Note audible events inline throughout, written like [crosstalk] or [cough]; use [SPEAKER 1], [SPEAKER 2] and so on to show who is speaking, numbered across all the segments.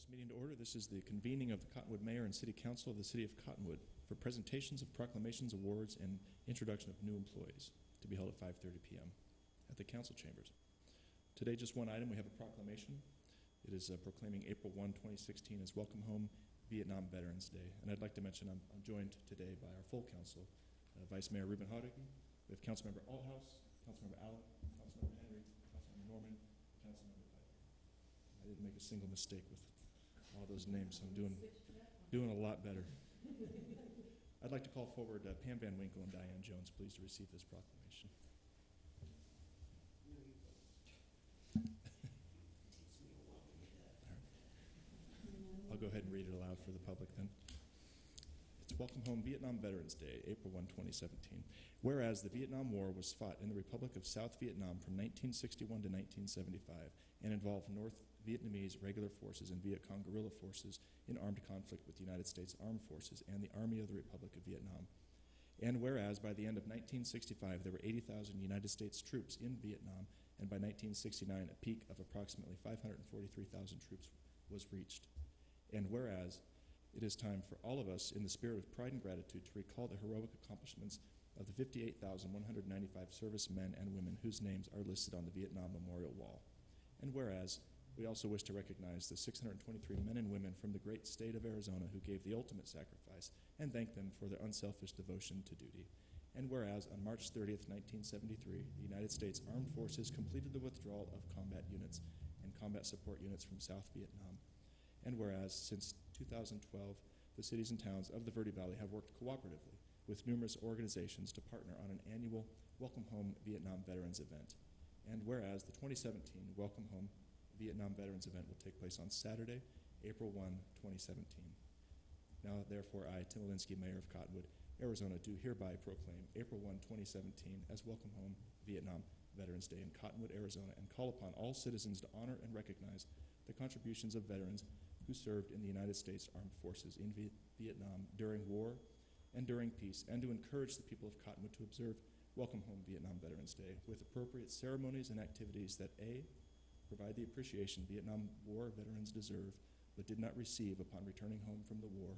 [SPEAKER 1] this meeting to order. This is the convening of the Cottonwood Mayor and City Council of the City of Cottonwood for presentations of proclamations, awards, and introduction of new employees to be held at 5:30 p.m. at the council chambers. Today, just one item. We have a proclamation. It is uh, proclaiming April 1, 2016 as Welcome Home Vietnam Veterans Day. And I'd like to mention I'm, I'm joined today by our full council, uh, Vice Mayor Ruben Jauregui, we have Councilmember Althouse, Councilmember Allen, Councilmember Henry, Councilmember Norman, Councilmember. I didn't make a single mistake with all those names, I'm doing, doing a lot better. I'd like to call forward uh, Pam Van Winkle and Diane Jones, please, to receive this proclamation. I'll go ahead and read it aloud for the public then. It's Welcome Home Vietnam Veterans Day, April 1, 2017. Whereas the Vietnam War was fought in the Republic of South Vietnam from 1961 to 1975 and involved North Vietnamese regular forces and Viet Cong guerrilla forces in armed conflict with the United States Armed Forces and the Army of the Republic of Vietnam. And whereas by the end of 1965 there were 80,000 United States troops in Vietnam, and by 1969 a peak of approximately 543,000 troops was reached. And whereas it is time for all of us, in the spirit of pride and gratitude, to recall the heroic accomplishments of the 58,195 servicemen and women whose names are listed on the Vietnam Memorial Wall. And whereas we also wish to recognize the 623 men and women from the great state of Arizona who gave the ultimate sacrifice and thank them for their unselfish devotion to duty. And whereas on March 30th, 1973, the United States Armed Forces completed the withdrawal of combat units and combat support units from South Vietnam. And whereas since 2012, the cities and towns of the Verde Valley have worked cooperatively with numerous organizations to partner on an annual Welcome Home Vietnam Veterans event. And whereas the 2017 Welcome Home Vietnam Veterans event will take place on Saturday, April 1, 2017. Now, therefore, I, Tim Elinski, Mayor of Cottonwood, Arizona, do hereby proclaim April 1, 2017 as Welcome Home Vietnam Veterans Day in Cottonwood, Arizona, and call upon all citizens to honor and recognize the contributions of veterans who served in the United States Armed Forces in v- Vietnam during war and during peace, and to encourage the people of Cottonwood to observe Welcome Home Vietnam Veterans Day with appropriate ceremonies and activities that A, provide the appreciation Vietnam War veterans deserve but did not receive upon returning home from the war,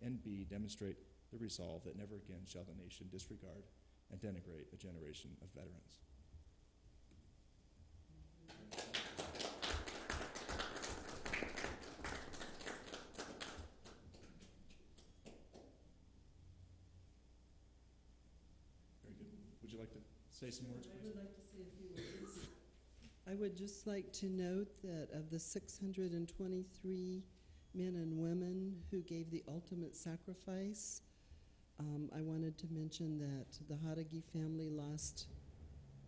[SPEAKER 1] and B, demonstrate the resolve that never again shall the nation disregard and denigrate a generation of veterans. Very good. Would you like to say some words,
[SPEAKER 2] I would like to say a few words. I would just like to note that of the 623 men and women who gave the ultimate sacrifice, um, I wanted to mention that the Jauregui family lost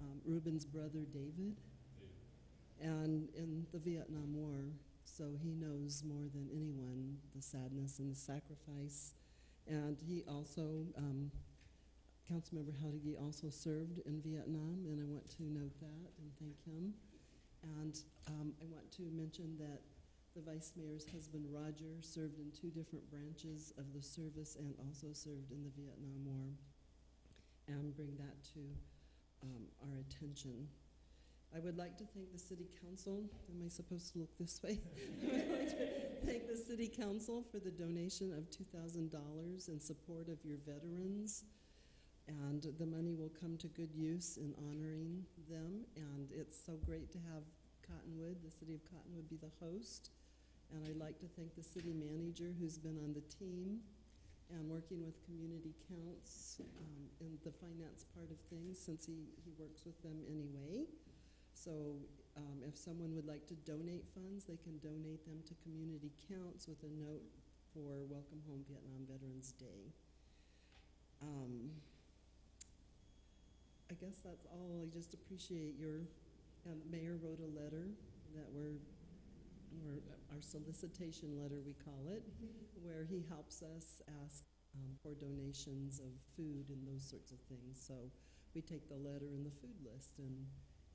[SPEAKER 2] um, Reuben's brother David, and in the Vietnam War, so he knows more than anyone the sadness and the sacrifice. And he also um, Councilmember Jauregui also served in Vietnam, and I want to note that and thank him. And um, I want to mention that the Vice Mayor's husband, Roger, served in two different branches of the service and also served in the Vietnam War. And bring that to um, our attention. I would like to thank the City Council. Am I supposed to look this way? I would like to thank the City Council for the donation of $2,000 in support of your veterans and the money will come to good use in honoring them. And it's so great to have Cottonwood, the city of Cottonwood, be the host. And I'd like to thank the city manager who's been on the team and working with community counts um, in the finance part of things since he, he works with them anyway. So um, if someone would like to donate funds, they can donate them to community counts with a note for Welcome Home Vietnam Veterans Day. Um, I guess that's all. I just appreciate your. And the mayor wrote a letter that we're, we're our solicitation letter we call it, [laughs] where he helps us ask um, for donations of food and those sorts of things. So we take the letter and the food list and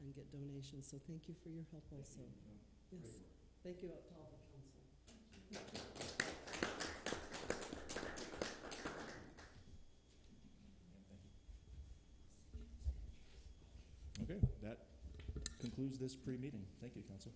[SPEAKER 2] and get donations. So thank you for your help also. Yes. Thank you to all the council.
[SPEAKER 1] Okay, that concludes this pre-meeting. Thank you, Council.